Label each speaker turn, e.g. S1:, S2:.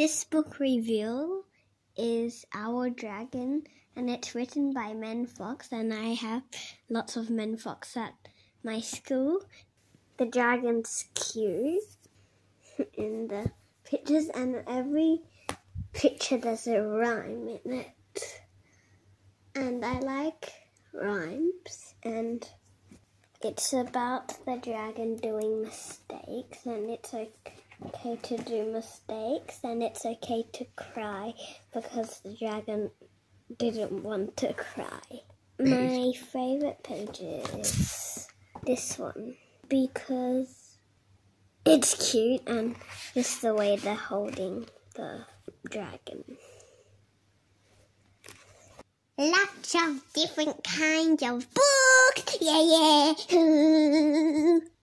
S1: This book review is Our Dragon and it's written by Mem Fox and I have lots of Mem Fox at my school. The dragon's cute in the pictures and every picture there's a rhyme in it. And I like rhymes and it's about the dragon doing mistakes and it's okay to do mistakes and it's okay to cry because the dragon didn't want to cry. My favorite page is this one because it's cute and just the way they're holding the dragon.
S2: Lots of different kinds of books. Yeah, yeah.